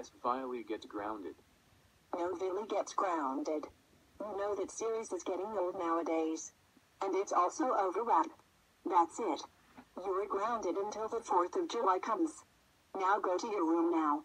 guess Violy gets grounded. No Violy gets grounded. You know that series is getting old nowadays. And it's also overwrap. That's it. You're grounded until the 4th of July comes. Now go to your room now.